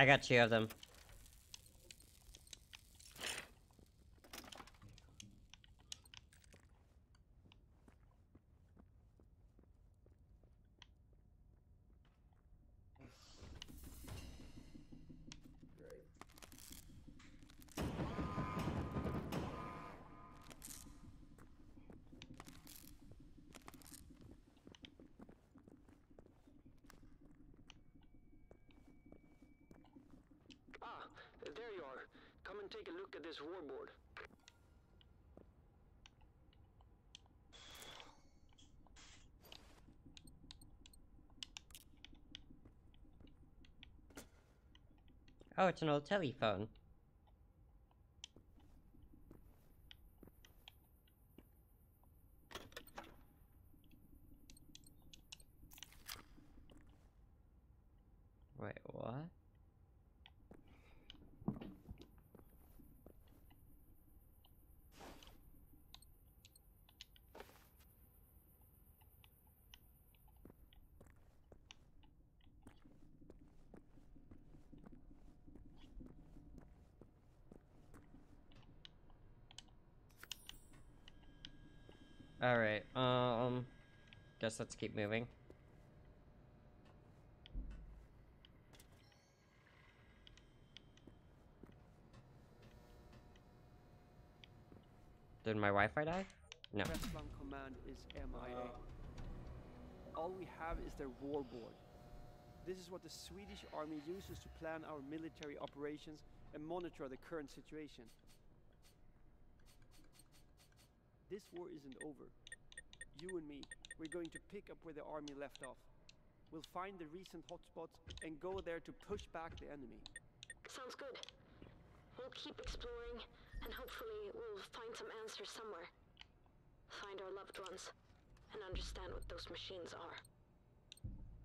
I got two of them. Great. Ah, there you are. Come and take a look at this warboard. Oh, it's an old telephone. Wait, what? Alright, um... Guess let's keep moving. Did my Wi-Fi die? No. Command is MIA. All we have is their war board. This is what the Swedish army uses to plan our military operations and monitor the current situation. This war isn't over. You and me, we're going to pick up where the army left off. We'll find the recent hotspots and go there to push back the enemy. Sounds good. We'll keep exploring, and hopefully we'll find some answers somewhere. Find our loved ones, and understand what those machines are.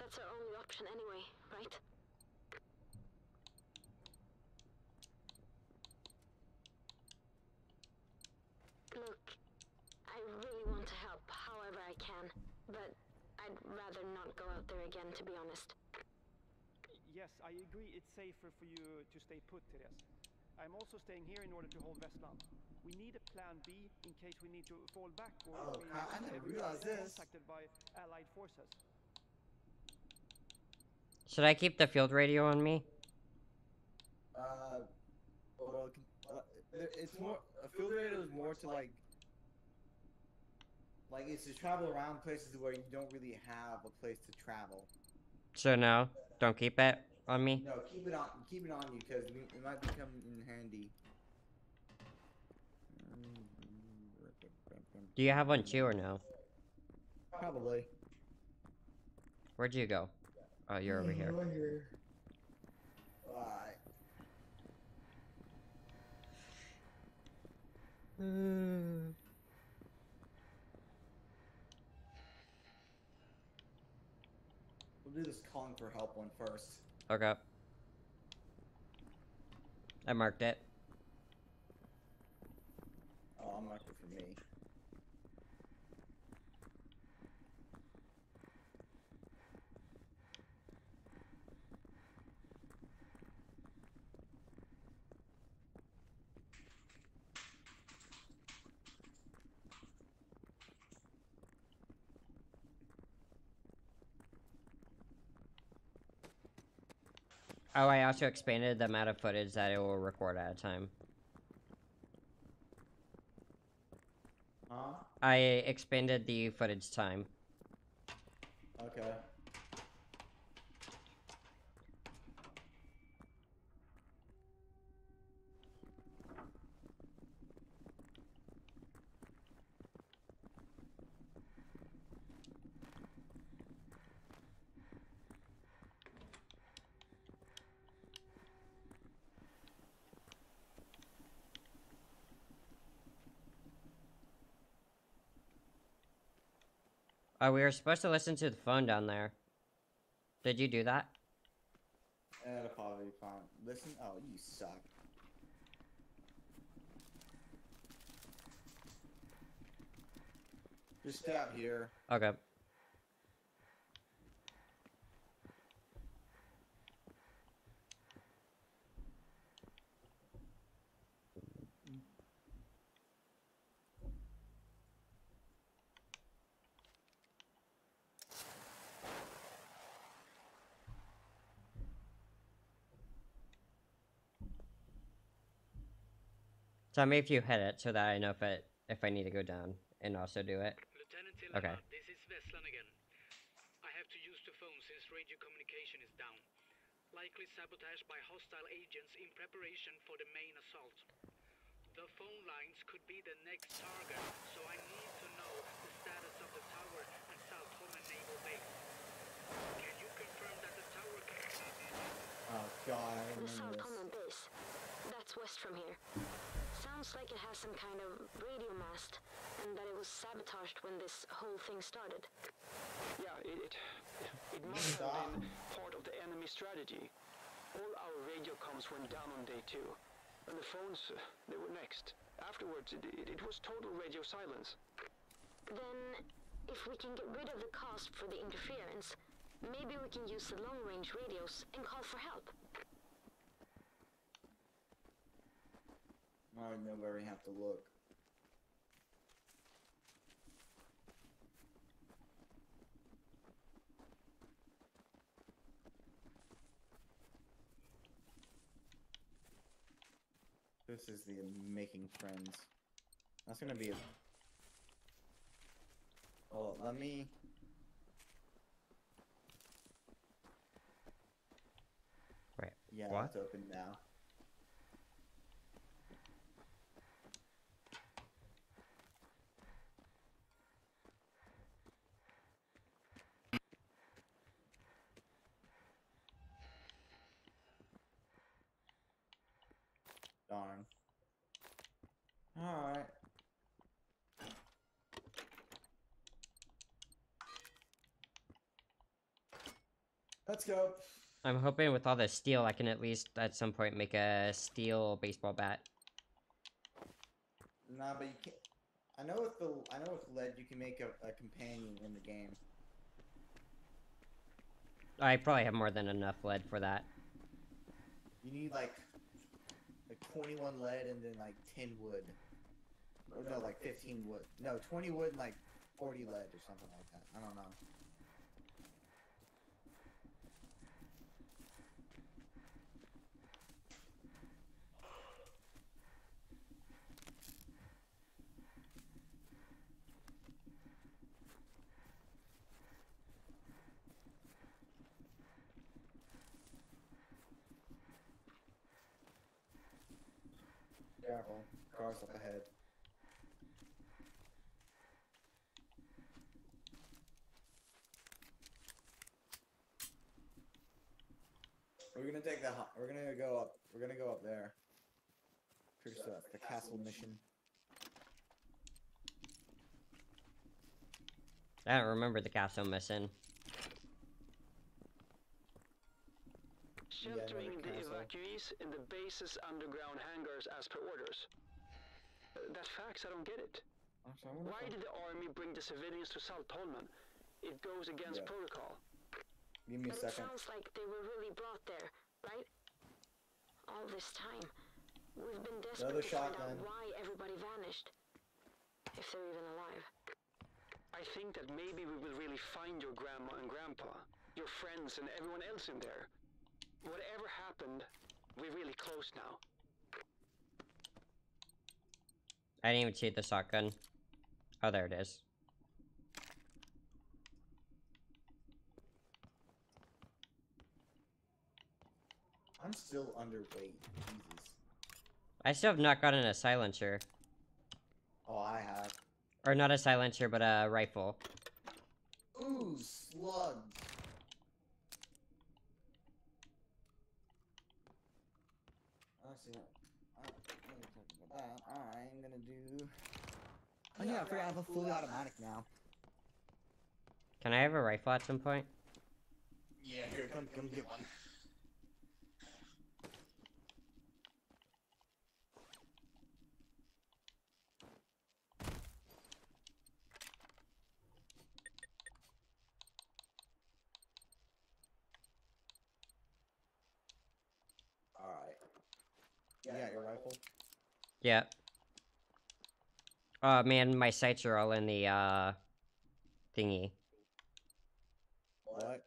That's our only option anyway, right? Look, I really want to help however I can, but I'd rather not go out there again, to be honest. Yes, I agree it's safer for you to stay put, Therese. I'm also staying here in order to hold Westland. We need a plan B in case we need to fall back or Oh, we I- I didn't realize this. contacted by allied forces. Should I keep the field radio on me? Uh, well, uh, it's more a field radio is more to like, like it's to travel around places where you don't really have a place to travel. So no, don't keep it on me. No, keep it on, keep it on you because it might become in handy. Do you have one too or no? Probably. Where'd you go? Oh, you're over here. Over here. Alright. We'll mm do this calling for help one first. Okay. I marked it. Oh, not good for me. Oh, I also expanded the amount of footage that it will record at a time. Huh? I expanded the footage time. Okay. Oh, we were supposed to listen to the phone down there. Did you do that? That'll probably be fine. Listen. Oh, you suck. Just stay out here. Okay. Tell me if you hit it so that I know if it if I need to go down and also do it. Lieutenant Okay. This is Veslan again. I have to use the phone since radio communication is down. Likely sabotaged by hostile agents in preparation for the main assault. The phone lines could be the next target, so I need to know the status of the tower and Saltholmen Naval Base. Can you confirm that the tower Oh god, I The South this. Holland base. That's west from here. Sounds like it has some kind of radio mast, and that it was sabotaged when this whole thing started. Yeah, it, it, it must have been part of the enemy strategy. All our radio comms went down on day two. And the phones, uh, they were next. Afterwards, it, it, it was total radio silence. Then, if we can get rid of the cost for the interference, maybe we can use the long-range radios and call for help. I know where we have to look. This is the making friends. That's gonna be a. Oh, let me. Wait, Yeah, what? it's open now. Alright. Let's go. I'm hoping with all the steel I can at least at some point make a steel baseball bat. Nah, but you can't. I know with the I know with lead you can make a, a companion in the game. I probably have more than enough lead for that. You need like like 21 lead and then like 10 wood. No, like 15 wood. No, 20 wood and like 40 lead or something like that. I don't know. Careful. Cars up ahead. We're gonna take the. hu- We're gonna go up. We're gonna go up there. Pretty sure that's the castle mission. I don't remember the castle mission. another Sheltering the castle. evacuees in the base's underground hangars as per orders. Uh, that fax, I don't get it. Why did the army bring the civilians to Saltholmen? It goes against Yeah. protocol. Give me a But it sounds like they were really brought there, right? All this time. We've been desperate Another to find out why everybody vanished. If they're even alive. I think that maybe we will really find your grandma and grandpa, your friends and everyone else in there. Whatever happened, we're really close now. I didn't even see the shotgun. Oh, there it is. I'm still underweight. Jesus. I still have not gotten a silencer. Oh, I have. Or not a silencer, but a rifle. Ooh, slugs. Actually, I- I'm gonna talk about that. I'm gonna do. Oh yeah, I forgot I have a fully automatic now. Can I have a rifle at some point? Yeah, here, come, come get one. Alright. You got your rifle? Yeah. Oh man, my sights are all in the uh thingy. What?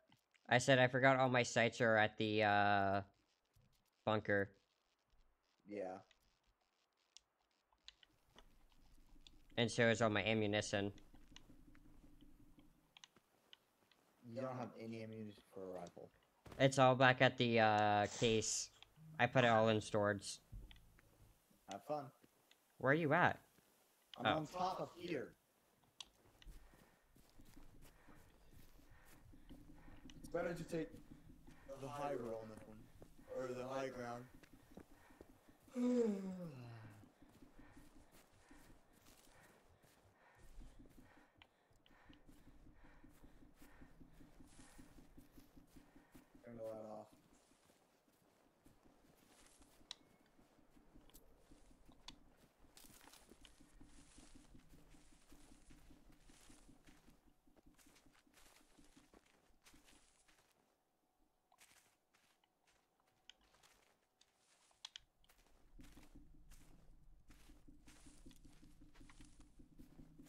I said I forgot all my sights are at the uh bunker. Yeah. and so is all my ammunition. You don't have any ammunition for a rifle. It's all back at the uh, case. I put it all in storage. Have fun. Where are you at? I'm Oh. on top of here. It's better to take the high road on this one, or the high ground. Turn the light off.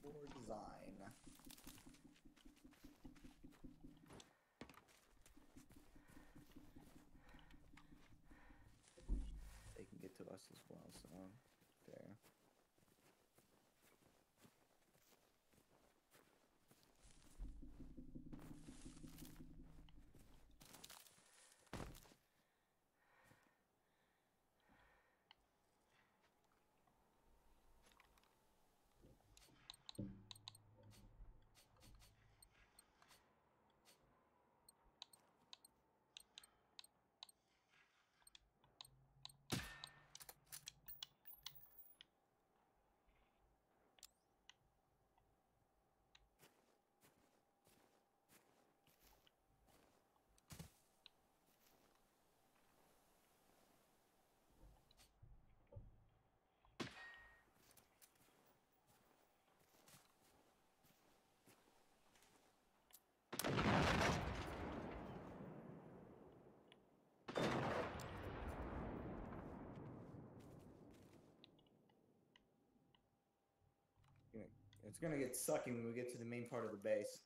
Poor design. They can get to us as well, so um, there. It's gonna get sucky when we get to the main part of the base.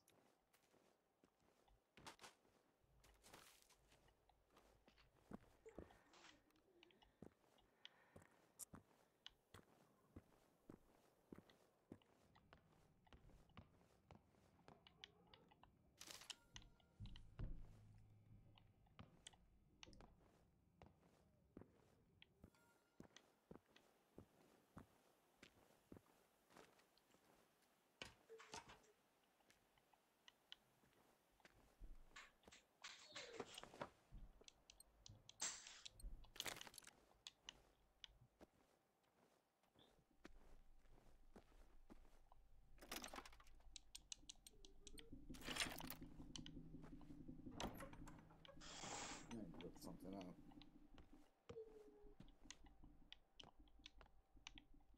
I'm gonna look something up.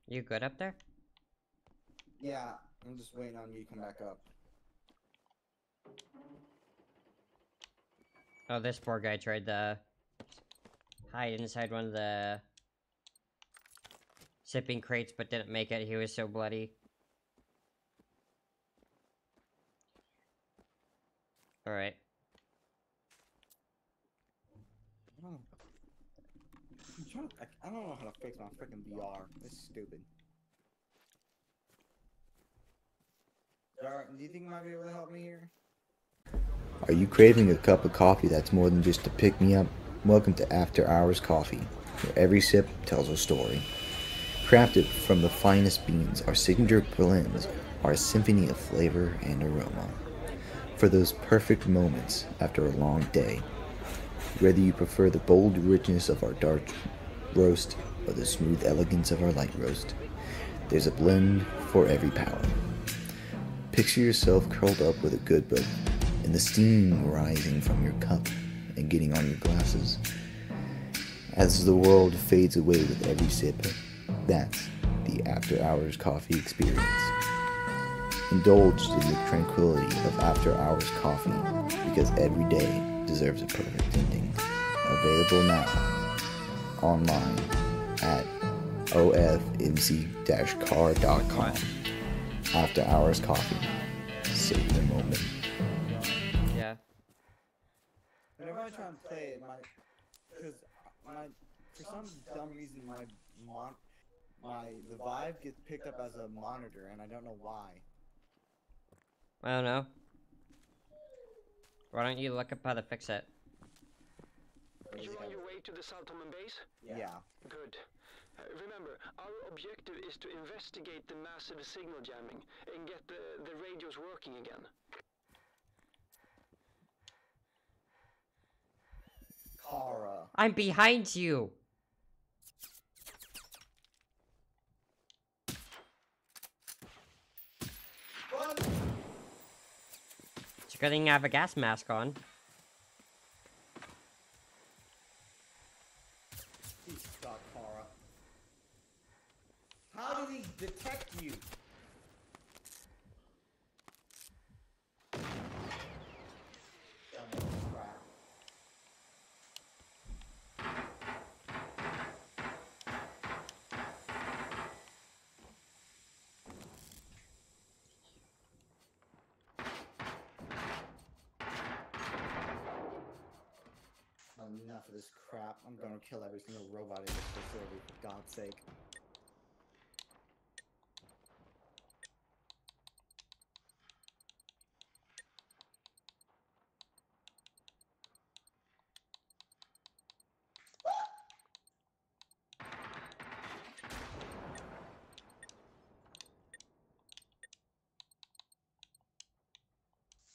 You good up there? Yeah, I'm just waiting on you to come back up. Oh, this poor guy tried to hide inside one of the shipping crates, but didn't make it. He was so bloody. Alright. I don't know. I'm trying to, I, I don't know how to fix my freaking VR. It's stupid. Do you think you might be able to help me here? Are you craving a cup of coffee that's more than just to pick me up? Welcome to After Hours Coffee, where every sip tells a story. Crafted from the finest beans, our signature blends are a symphony of flavor and aroma. For those perfect moments after a long day, whether you prefer the bold richness of our dark roast or the smooth elegance of our light roast, there's a blend for every palate. Picture yourself curled up with a good book and the steam rising from your cup and getting on your glasses. As the world fades away with every sip, that's the after hours coffee experience. Indulge in the tranquility of after hours coffee because every day deserves a perfect ending. Available now online at ofmc-car.com. After hours coffee. Save the moment. Yeah. Whenever I try and play it, my, because my, for some dumb reason, my mon, my the vibe gets picked up as a monitor, and I don't know why. I don't know. Why don't you look up how to fix it? You on your way to the Saltholmen base? Yeah. Good. Uh, remember, our objective is to investigate the massive signal jamming and get the, the radios working again. Kara. I'm behind you! Run! It's a good thing I have a gas mask on. Please stop, Kara. How did he detect you? Dumb crap. Enough of this crap. I'm gonna kill every single robot in this facility, for God's sake.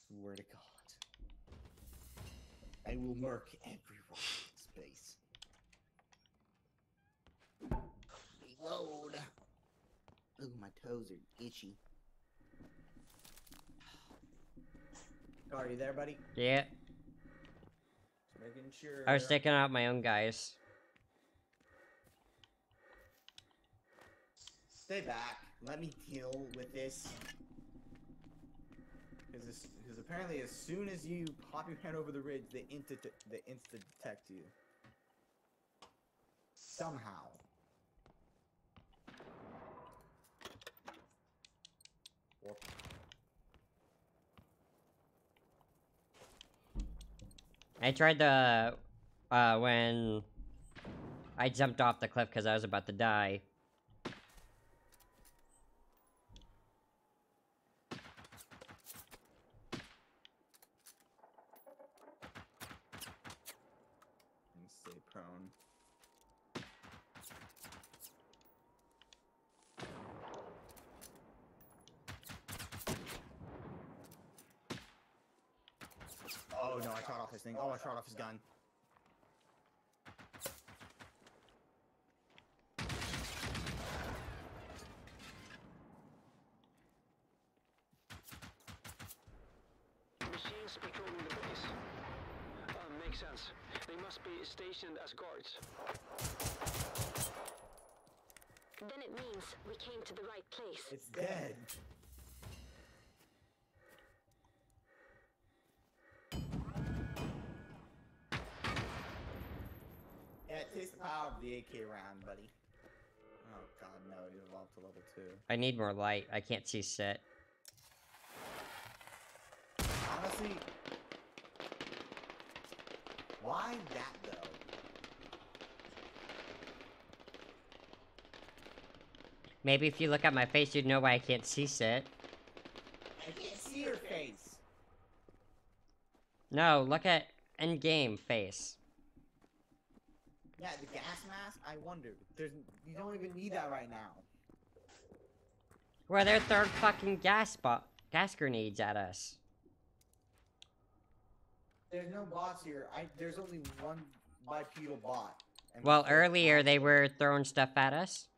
Swear to God. I will murk everyone in space. Reload. Ooh, my toes are itchy. Are you there, buddy? Yeah, Just making sure. I was taking out my own guys. Stay back. Let me deal with this. Because apparently, as soon as you pop your head over the ridge, they insta they insta detect you. Somehow. Or I tried to, uh, when I jumped off the cliff because I was about to die. and stay prone. Oh no, I shot off his thing. Oh, I shot off his gun. Machines patrolling the base. Uh, makes sense. They must be stationed as guards. Then it means we came to the right place. It's dead. Taste the of the AK round, buddy. Oh god, no, he evolved to level 2. I need more light. I can't see shit. Honestly, why that though? Maybe if you look at my face, you'd know why I can't see shit. I can't see your face. No, look at end game face. Yeah, the gas mask. I wondered. There's, you don't even need that right now. Where they're throwing fucking gas bo- gas grenades at us. There's no bots here. I there's only one bipedal bot. Well, earlier they were throwing stuff at us.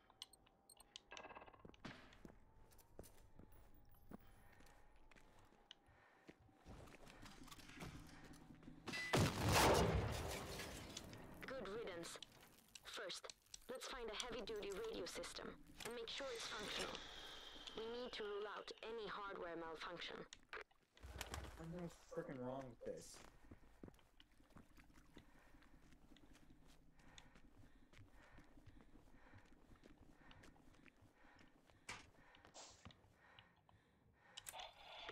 Good riddance. First, let's find a heavy-duty radio system and make sure it's functional. We need to rule out any hardware malfunction. I'm freaking wrong with this.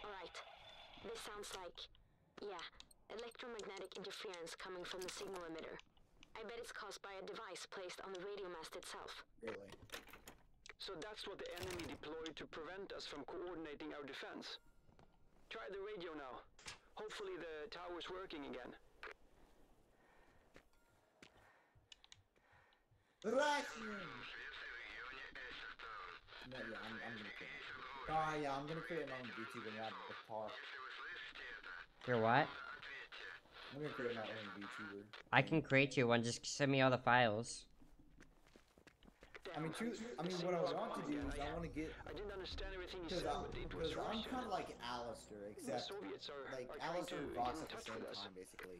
Alright. This sounds like... Yeah, electromagnetic interference coming from the signal emitter. I bet it's caused by a device placed on the radio mast itself. Really. So that's what the enemy deployed to prevent us from coordinating our defense. Try the radio now. Hopefully the tower's working again. Russian! No, yeah, I'm, I'm gonna create it. Oh, yeah, I'm gonna create my own VTuber and add the car. You're what? I'm gonna create my own VTuber. I can create you one. Just send me all the files. I mean, true, I mean, what I want to do is I want to get I didn't understand everything you because said, I'm, but it was because I'm kind of like Alistair, except are, like are trying Alistair and get Vox at the touch same with us. time, basically.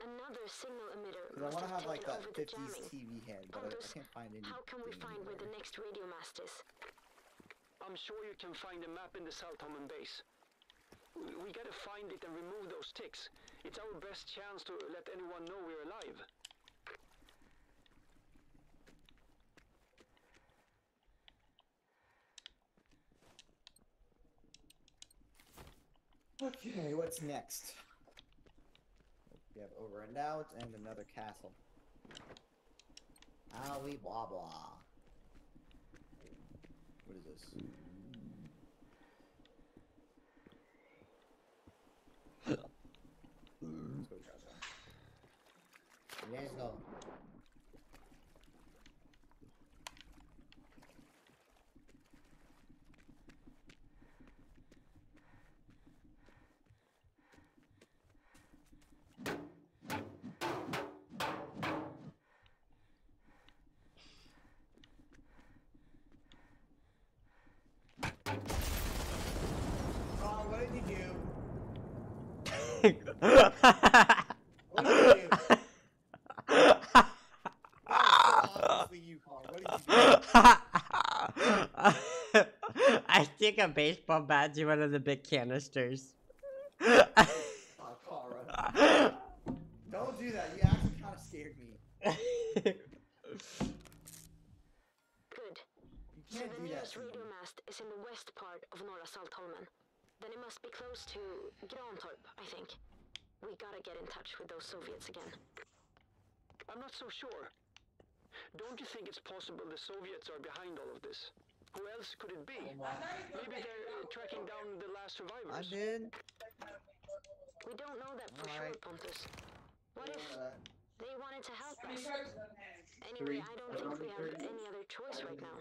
Another signal emitter Because I want to have like taken that 50s jamming. TV head, but I, I can't find any. How can we find where the next radio mast is? I'm sure you can find a map in the Saltholmen base. We, gotta find it and remove those ticks. It's our best chance to let anyone know we're alive. Okay, what's next? We have over and out and another castle. Ali blah blah. What is this? Let's go, Joshua. Let's go. Oh, what did you do? What did you do? That was so obviously you, Carl. What did you do? I stick a baseball bat to one of the big canisters. Oh, Cara. Don't do that. You actually kind of scared me. Good. You can't the do that. nearest to me. radio mast is in the west part of Norra Saltholmen. Then it must be close to Grantorp, I think. We gotta get in touch with those Soviets again. I'm not so sure. Don't you think it's possible the Soviets are behind all of this? Who else could it be? Maybe they're uh, tracking down the last survivors. I did. We don't know that for sure, Alright. Pontus. What if they wanted to help us? Anyway, I don't think we have any other choice right now.